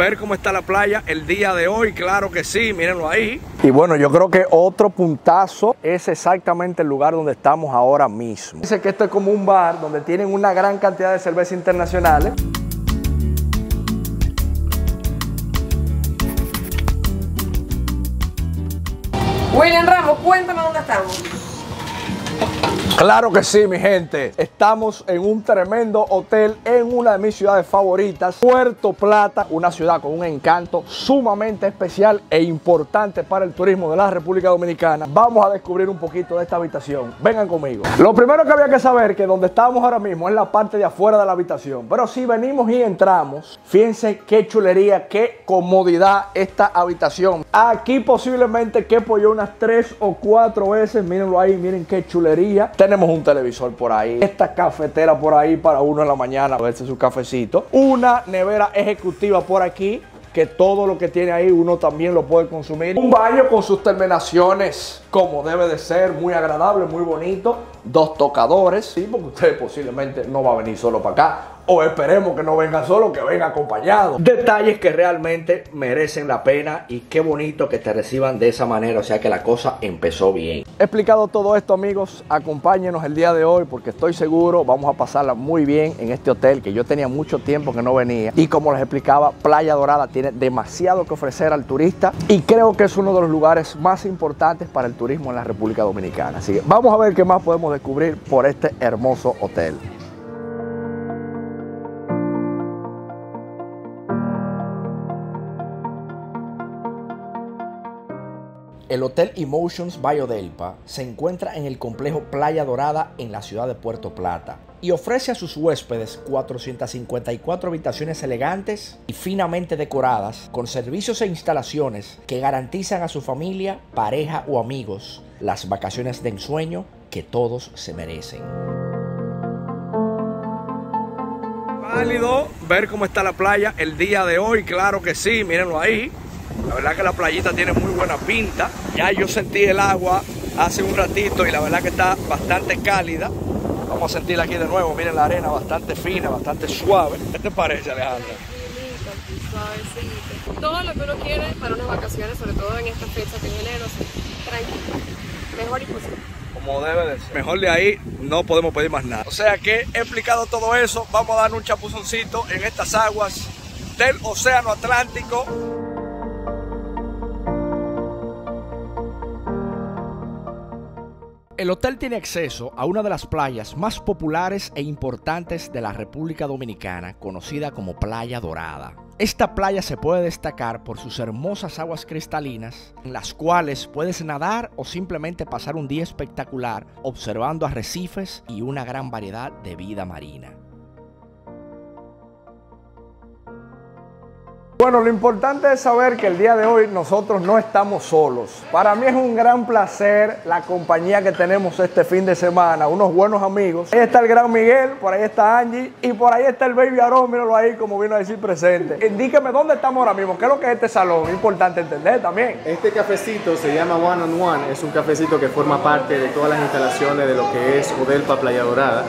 ver cómo está la playa el día de hoy, claro que sí, mírenlo ahí. Y bueno, yo creo que otro puntazo es exactamente el lugar donde estamos ahora mismo. Dice que esto es como un bar donde tienen una gran cantidad de cervezas internacionales. William Ramos, cuéntanos dónde estamos. Claro que sí, mi gente. Estamos en un tremendo hotel en una de mis ciudades favoritas, Puerto Plata, una ciudad con un encanto sumamente especial e importante para el turismo de la República Dominicana. Vamos a descubrir un poquito de esta habitación. Vengan conmigo. Lo primero que había que saber que donde estamos ahora mismo es la parte de afuera de la habitación. Pero si venimos y entramos, fíjense qué chulería, qué comodidad esta habitación. Aquí posiblemente que yo unas tres o cuatro veces. Mírenlo ahí, miren qué chulería. Tenemos un televisor por ahí, esta cafetera por ahí para uno en la mañana, a verse su cafecito, una nevera ejecutiva por aquí que todo lo que tiene ahí uno también lo puede consumir. Un baño con sus terminaciones como debe de ser, muy agradable, muy bonito. Dos tocadores, sí, porque usted posiblemente no va a venir solo para acá o esperemos que no venga solo, que venga acompañado. Detalles que realmente merecen la pena y qué bonito que te reciban de esa manera, o sea que la cosa empezó bien. He explicado todo esto amigos, acompáñenos el día de hoy porque estoy seguro vamos a pasarla muy bien en este hotel que yo tenía mucho tiempo que no venía y como les explicaba, Playa Dorada tiene demasiado que ofrecer al turista y creo que es uno de los lugares más importantes para el turismo en la República Dominicana. Así que vamos a ver qué más podemos descubrir por este hermoso hotel. El Hotel Emotions Biodelpa se encuentra en el complejo Playa Dorada en la ciudad de Puerto Plata y ofrece a sus huéspedes 454 habitaciones elegantes y finamente decoradas con servicios e instalaciones que garantizan a su familia, pareja o amigos las vacaciones de ensueño que todos se merecen. Válido ver cómo está la playa el día de hoy, claro que sí, mírenlo ahí. La verdad que la playita tiene muy buena pinta. Ya yo sentí el agua hace un ratito y la verdad que está bastante cálida. Vamos a sentirla aquí de nuevo. Miren la arena bastante fina, bastante suave. ¿Qué te parece, Alejandra? Suavecito. Todo lo que uno quiere para unas vacaciones, sobre todo en esta fecha de enero, tranquilo. Mejor imposible. Como debe de ser. Mejor de ahí no podemos pedir más nada. O sea que he explicado todo eso. Vamos a dar un chapuzoncito en estas aguas del Océano Atlántico. El hotel tiene acceso a una de las playas más populares e importantes de la República Dominicana, conocida como Playa Dorada. Esta playa se puede destacar por sus hermosas aguas cristalinas, en las cuales puedes nadar o simplemente pasar un día espectacular observando arrecifes y una gran variedad de vida marina. Bueno, lo importante es saber que el día de hoy nosotros no estamos solos. Para mí es un gran placer la compañía que tenemos este fin de semana, unos buenos amigos. Ahí está el gran Miguel, por ahí está Angie y por ahí está el Baby Aarón, míralo ahí como vino a decir presente. Indíqueme dónde estamos ahora mismo, qué es lo que es este salón, importante entender también. Este cafecito se llama One on One, es un cafecito que forma parte de todas las instalaciones de lo que es Odelpa Playa Dorada.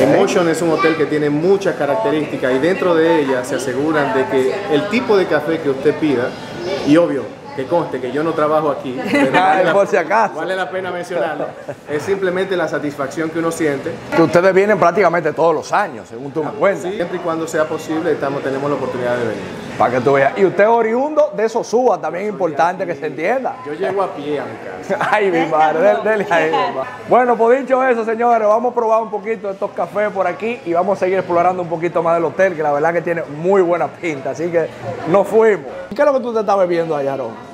Emotion es un hotel que tiene muchas características y dentro de ellas se aseguran de que el tipo de café que usted pida, y obvio, que conste que yo no trabajo aquí, pero vale, la, por si acaso. vale la pena mencionarlo, es simplemente la satisfacción que uno siente. Que ustedes vienen prácticamente todos los años, según tú me cuentas. Sí, siempre y cuando sea posible, estamos, tenemos la oportunidad de venir. Para que tú veas. Y usted es oriundo de Sosúa, también es importante que se entienda. Yo llego a pie a mi casa. Ay, mi madre, dele ahí, mi. Bueno, pues dicho eso, señores, vamos a probar un poquito de estos cafés por aquí y vamos a seguir explorando un poquito más del hotel, que la verdad que tiene muy buena pinta, así que nos fuimos. ¿Qué es lo que tú te estás bebiendo allá, Aaron?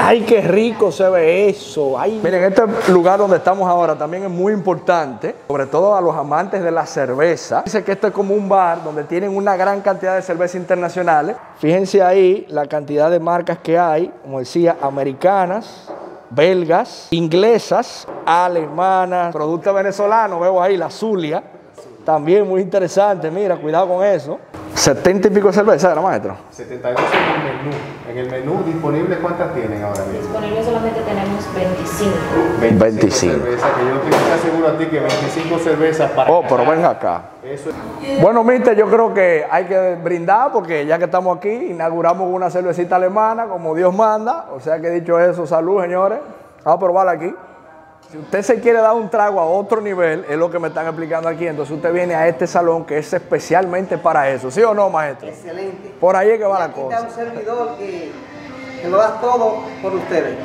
Ay, qué rico se ve eso. Miren, este lugar donde estamos ahora también es muy importante, sobre todo a los amantes de la cerveza. Dice que esto es como un bar donde tienen una gran cantidad de cervezas internacionales. Fíjense ahí la cantidad de marcas que hay, como decía, americanas, belgas, inglesas, alemanas, productos venezolanos, veo ahí la Zulia, también muy interesante, mira, cuidado con eso. 70 y pico de cerveza, ¿era maestro? 72 en el menú. En el menú disponible, ¿cuántas tienen ahora mismo? Disponible solamente tenemos 25. 25. cervezas, que yo te te aseguro a ti que 25 cervezas para... Oh, pero venga acá. Eso es... Bueno, mister, yo creo que hay que brindar porque ya que estamos aquí, inauguramos una cervecita alemana como Dios manda. O sea que dicho eso, salud, señores. Vamos a probarla aquí. Si usted se quiere dar un trago a otro nivel, es lo que me están explicando aquí. Entonces usted viene a este salón que es especialmente para eso. ¿Sí o no, maestro? Excelente. Por ahí es que va Y la está cosa. un servidor que, que lo da todo por ustedes.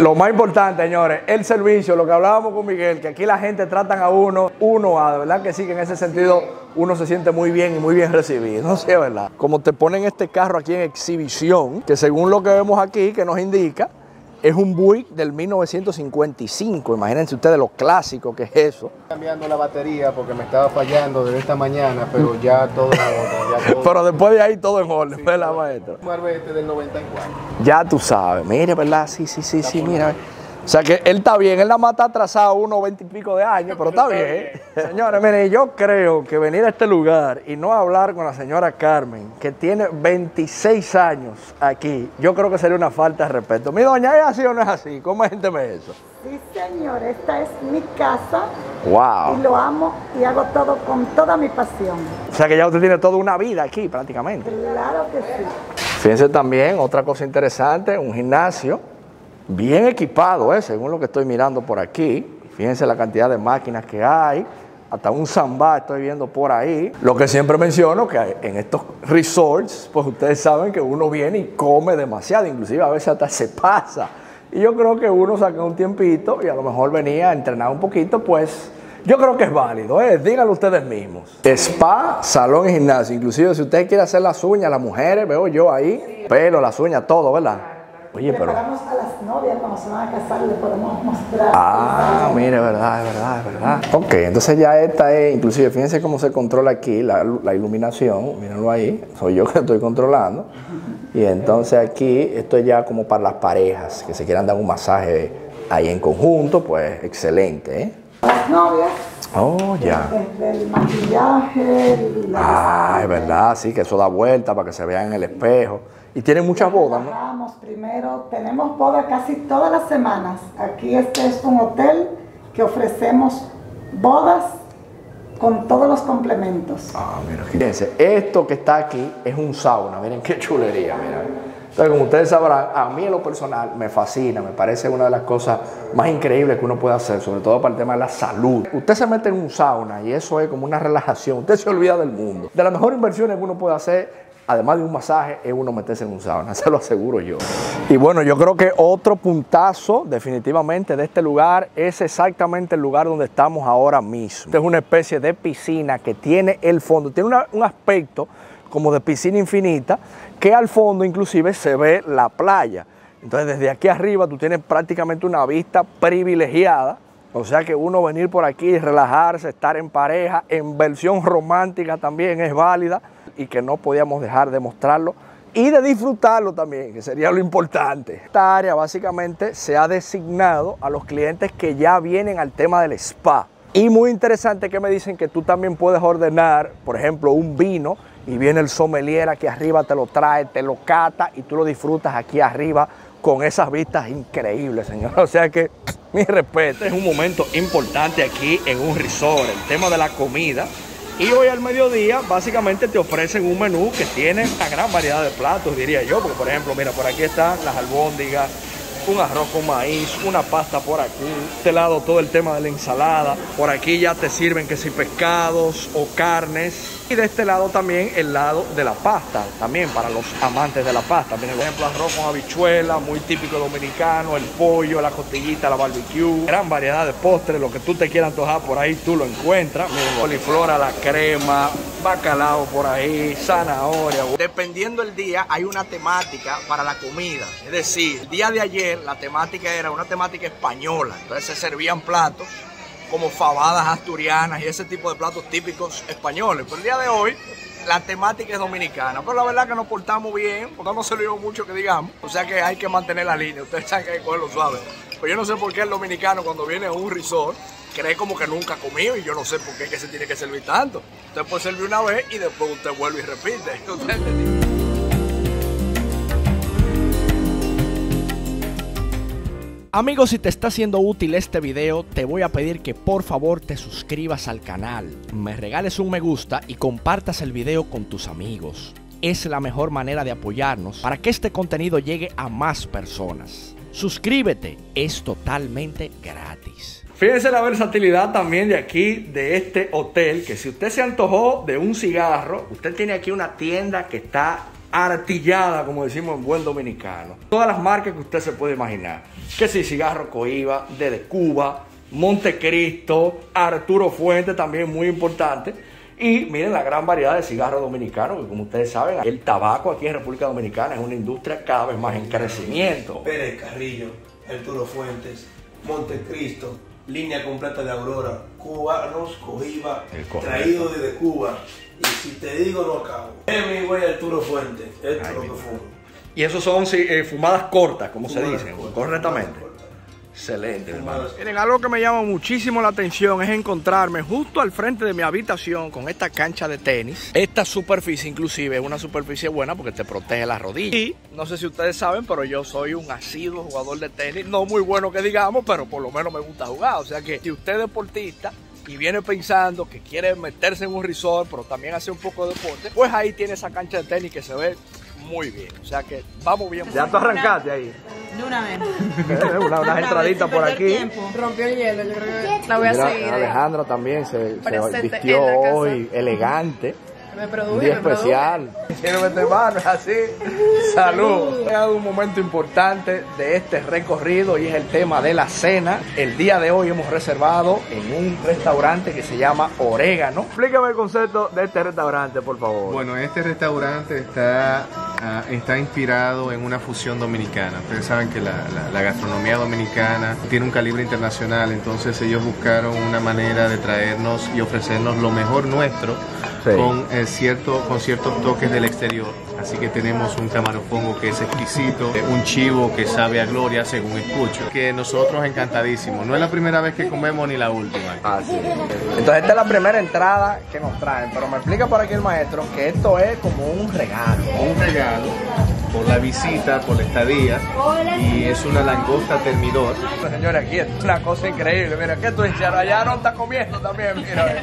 Lo más importante, señores, el servicio, lo que hablábamos con Miguel, que aquí la gente tratan a uno, uno a, de verdad que sí, que en ese sentido uno se siente muy bien y muy bien recibido, no sé, ¿verdad? Como te ponen este carro aquí en exhibición, que según lo que vemos aquí, que nos indica, es un Buick del 1955, imagínense ustedes lo clásico que es eso. cambiando la batería porque me estaba fallando desde esta mañana, pero ya todo en orden, ya todo. Pero después de ahí todo en orden, ¿verdad, maestro? Un del 94. Ya tú sabes, mire, ¿verdad? Sí, sí, sí, sí, mira. O sea que él está bien, él nada más está atrasado unos veinte y pico de años, pero está bien. Señores, miren, yo creo que venir a este lugar y no hablar con la señora Carmen, que tiene 26 años aquí, yo creo que sería una falta de respeto. Mi doña, ¿es así o no es así? Coménteme eso. Sí, señor, esta es mi casa y Wow. lo amo y hago todo con toda mi pasión. O sea que ya usted tiene toda una vida aquí prácticamente. Claro que sí. Fíjense también, otra cosa interesante, un gimnasio bien equipado, ¿eh? según lo que estoy mirando por aquí. Fíjense la cantidad de máquinas que hay, hasta un samba estoy viendo por ahí. Lo que siempre menciono, que en estos resorts, pues ustedes saben que uno viene y come demasiado, inclusive a veces hasta se pasa. Y yo creo que uno saca un tiempito y a lo mejor venía a entrenar un poquito, pues yo creo que es válido, ¿eh? díganlo ustedes mismos. Spa, salón y gimnasio. Inclusive si usted quiere hacer las uñas, las mujeres, veo yo ahí, pelo, las uñas, todo, ¿verdad? Oye, pero... Preparamos a las novias cuando se van a casar le podemos mostrar. Ah, mire, verdad, es verdad, es verdad. Ok, entonces ya esta es, inclusive fíjense cómo se controla aquí la, la iluminación, mírenlo ahí, soy yo que estoy controlando. Y entonces aquí, esto es ya como para las parejas que se quieran dar un masaje ahí en conjunto, pues excelente, ¿eh? Las novias, Oh, ya. desde el maquillaje, la Ah, es verdad, sí, que eso da vuelta para que se vean en el espejo. Y tienen muchas bodas, ¿no? Primero, tenemos boda casi todas las semanas. Aquí este es un hotel que ofrecemos bodas con todos los complementos. Ah, mira, fíjense, esto que está aquí es un sauna, miren qué chulería, mira. Entonces, como ustedes sabrán, a mí en lo personal me fascina, me parece una de las cosas más increíbles que uno puede hacer, sobre todo para el tema de la salud. Usted se mete en un sauna y eso es como una relajación, usted se olvida del mundo. De las mejores inversiones que uno puede hacer, además de un masaje, es uno meterse en un sauna, se lo aseguro yo. Y bueno, yo creo que otro puntazo definitivamente de este lugar es exactamente el lugar donde estamos ahora mismo. Esta es una especie de piscina que tiene el fondo, tiene un aspecto como de piscina infinita, que al fondo inclusive se ve la playa. Entonces desde aquí arriba tú tienes prácticamente una vista privilegiada, o sea que uno venir por aquí relajarse, estar en pareja, en versión romántica también es válida y que no podíamos dejar de mostrarlo y de disfrutarlo también, que sería lo importante. Esta área básicamente se ha designado a los clientes que ya vienen al tema del spa. Y muy interesante que me dicen que tú también puedes ordenar, por ejemplo, un vino y viene el sommelier aquí arriba, te lo trae, te lo cata y tú lo disfrutas aquí arriba con esas vistas increíbles, señor. O sea que, mi respeto. Este es un momento importante aquí en un resort, el tema de la comida. Y hoy al mediodía básicamente te ofrecen un menú que tiene una gran variedad de platos, diría yo, porque por ejemplo, mira, por aquí están las albóndigas, un arroz con maíz, una pasta por aquí, este lado todo el tema de la ensalada, por aquí ya te sirven que si pescados o carnes, y de este lado también el lado de la pasta, también para los amantes de la pasta. Miren, por ejemplo, arroz con habichuela, muy típico dominicano, el pollo, la costillita, la barbecue, gran variedad de postres, lo que tú te quieras antojar por ahí tú lo encuentras. Miren, coliflor la crema, bacalao por ahí, zanahoria. Dependiendo del día, hay una temática para la comida. Es decir, el día de ayer la temática era una temática española, entonces se servían platos como fabadas asturianas y ese tipo de platos típicos españoles. Pero el día de hoy la temática es dominicana. Pero la verdad que nos portamos bien, porque no se lo mucho que digamos. O sea que hay que mantener la línea. Ustedes saben que hay que cogerlo suave. Pero yo no sé por qué el dominicano cuando viene a un resort cree como que nunca ha comido y yo no sé por qué que se tiene que servir tanto. Usted puede servir una vez y después usted vuelve y repite. ¿Usted Amigos, si te está siendo útil este video, te voy a pedir que por favor te suscribas al canal, me regales un me gusta y compartas el video con tus amigos. Es la mejor manera de apoyarnos para que este contenido llegue a más personas. Suscríbete, es totalmente gratis. Fíjense la versatilidad también de aquí, de este hotel, que si usted se antojó de un cigarro, usted tiene aquí una tienda que está artillada, como decimos en buen dominicano. Todas las marcas que usted se puede imaginar. Que si cigarro Coiba, desde Cuba, Montecristo, Arturo Fuente también muy importante. Y miren la gran variedad de cigarros dominicanos, que como ustedes saben, el tabaco aquí en República Dominicana es una industria cada vez más en crecimiento. Pérez Carrillo, Arturo Fuentes, Montecristo, línea completa de Aurora, cubanos, correcto. traído desde Cuba. Y si te digo, no acabo. Es mi güey Arturo Fuentes, esto es lo que fumo. Y esos son eh, fumadas cortas, como se cortas, correctamente. cortas. Excelente, hermano. Miren, algo que me llama muchísimo la atención es encontrarme justo al frente de mi habitación con esta cancha de tenis. Esta superficie inclusive es una superficie buena porque te protege la rodilla. Y no sé si ustedes saben, pero yo soy un asiduo jugador de tenis. No muy bueno que digamos, pero por lo menos me gusta jugar. O sea que si usted es deportista y viene pensando que quiere meterse en un resort, pero también hacer un poco de deporte, pues ahí tiene esa cancha de tenis que se ve muy bien. O sea que vamos bien. Ya tú arrancaste ahí. De una vez. Una, unas entraditas por aquí. Rompió el hielo, yo creo que la voy a Mira, seguir. Alejandra también se, vistió hoy elegante. Me Un produje, día me especial. Manos así. Salud. Ha llegado un momento importante de este recorrido y es el tema de la cena. El día de hoy hemos reservado en un restaurante que se llama Orégano. Explícame el concepto de este restaurante, por favor. Bueno, este restaurante está, ah, está inspirado en una fusión dominicana. Ustedes saben que la, la- la gastronomía dominicana tiene un calibre internacional, entonces ellos buscaron una manera de traernos y ofrecernos lo mejor nuestro Sí. con, eh, cierto, con ciertos toques del exterior. Así que tenemos un camarofongo que es exquisito, eh, un chivo que sabe a gloria según escucho, que nosotros encantadísimos. No es la primera vez que comemos ni la última. Así es. Entonces esta es la primera entrada que nos traen, pero me explica por aquí el maestro que esto es como un regalo. un regalo por la visita, por la estadía y es una langosta termidor. Señores, aquí es una cosa increíble. Mira, ¿qué tú dices? Ya no está comiendo también, mira.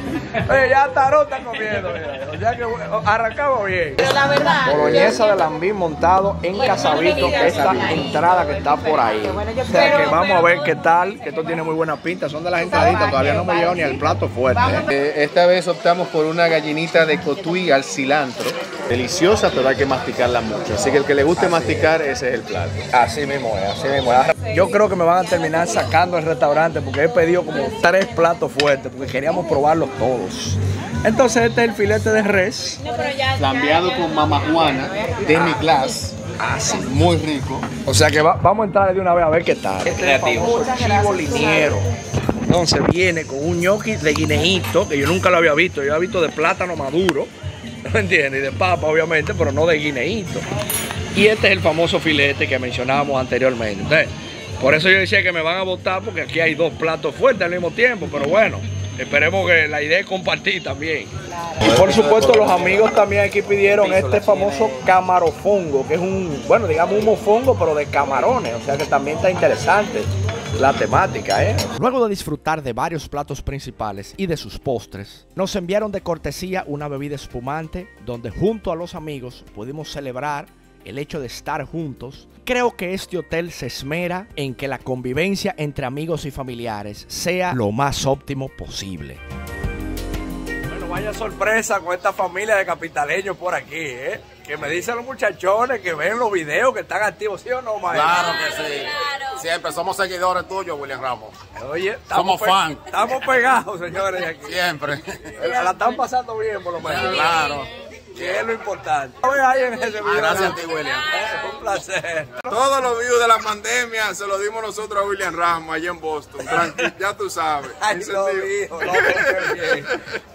Oye, ya Tarón está comiendo, mira. O sea que arrancamos bien. Pero la verdad. Boloñesa de lambín montado en Casabito, que esta entrada que está por ahí. O sea que vamos a ver qué tal, que esto tiene muy buena pinta. Son de las entraditas, todavía no me llegó ni al plato fuerte. ¿eh? Eh, esta vez optamos por una gallinita de cotuí al cilantro. Deliciosa, pero hay que masticarla mucho. Así que el que le guste masticar, ese es el plato. Así mismo es, así mismo es. Yo creo que me van a terminar sacando el restaurante porque he pedido como tres platos fuertes porque queríamos probarlos todos. Entonces este es el filete de res. Flambeado con mama juana, demi glass. Así, muy rico. O sea que va- vamos a entrar de una vez a ver qué tal. Este es el famoso chivo liniero. Entonces viene con un ñoqui de guineíto, que yo nunca lo había visto. Yo había visto de plátano maduro, ¿me entiendes? Y de papa, obviamente, pero no de guineíto. Y este es el famoso filete que mencionábamos anteriormente. Entonces, por eso yo decía que me van a votar, porque aquí hay dos platos fuertes al mismo tiempo. Pero bueno, esperemos que la idea es compartir también. Y por supuesto los amigos también aquí pidieron este famoso camarofongo, que es un, bueno, digamos un mofongo, pero de camarones. O sea que también está interesante la temática, ¿eh? Luego de disfrutar de varios platos principales y de sus postres, nos enviaron de cortesía una bebida espumante donde junto a los amigos pudimos celebrar el hecho de estar juntos. Creo que este hotel se esmera en que la convivencia entre amigos y familiares sea lo más óptimo posible. Bueno, vaya sorpresa con esta familia de capitaleños por aquí, ¿eh? Que me dicen los muchachones que ven los videos que están activos, ¿sí o no, maestro? Claro que sí. Siempre somos seguidores tuyos, William Ramos. Oye, Somos pe- fan. Estamos pegados, señores, aquí. Siempre. La, la están pasando bien, por lo menos. Claro. Que es lo importante. Voy ahí en ese video. Gracias a ti, William. Un placer. Todos los views de la pandemia se los dimos nosotros a William Ramos allá en Boston. Tranquilo, ya tú sabes. Ay, lo dijo, lo bien.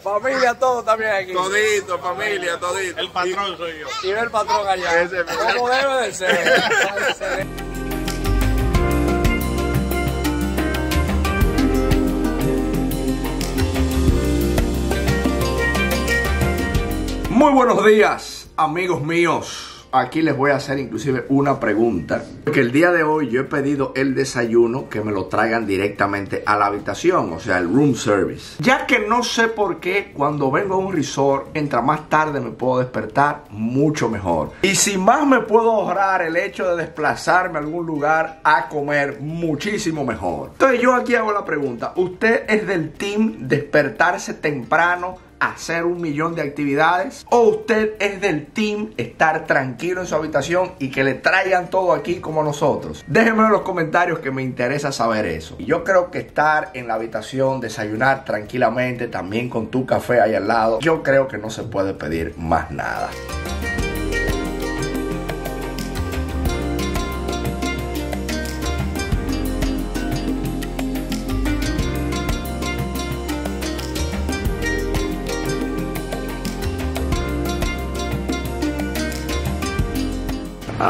Familia, todo también aquí. Todito, familia, todito. El patrón soy yo. Y el patrón allá. Como debe de ser. Muy buenos días, amigos míos. Aquí les voy a hacer inclusive una pregunta. Porque el día de hoy yo he pedido el desayuno que me lo traigan directamente a la habitación, o sea, el room service. Ya que no sé por qué cuando vengo a un resort, mientras más tarde me puedo despertar, mucho mejor. Y si más me puedo ahorrar el hecho de desplazarme a algún lugar a comer, muchísimo mejor. Entonces yo aquí hago la pregunta, ¿usted es del team despertarse temprano? Hacer un millón de actividades o usted es del team estar tranquilo en su habitación y que le traigan todo aquí como nosotros. Déjenme en los comentarios que me interesa saber eso. Y yo creo que estar en la habitación, desayunar tranquilamente, también con tu café ahí al lado, yo creo que no se puede pedir más nada.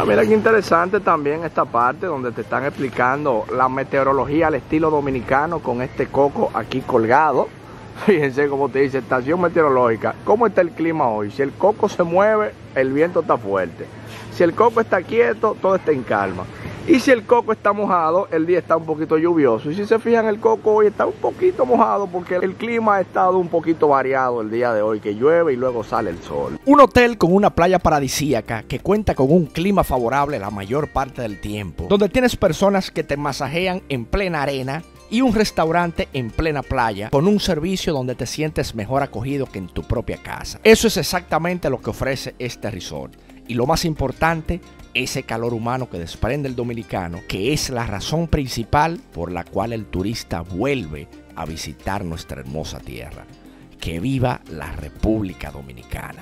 Ah, mira qué interesante también esta parte donde te están explicando la meteorología al estilo dominicano con este coco aquí colgado. Fíjense cómo te dice estación meteorológica. ¿Cómo está el clima hoy? Si el coco se mueve, el viento está fuerte. Si el coco está quieto, todo está en calma. Y si el coco está mojado, el día está un poquito lluvioso. Y si se fijan, el coco hoy está un poquito mojado porque el clima ha estado un poquito variado el día de hoy, que llueve y luego sale el sol. Un hotel con una playa paradisíaca que cuenta con un clima favorable la mayor parte del tiempo, donde tienes personas que te masajean en plena arena y un restaurante en plena playa con un servicio donde te sientes mejor acogido que en tu propia casa. Eso es exactamente lo que ofrece este resort. Y lo más importante, ese calor humano que desprende el dominicano, que es la razón principal por la cual el turista vuelve a visitar nuestra hermosa tierra. Que viva la República Dominicana.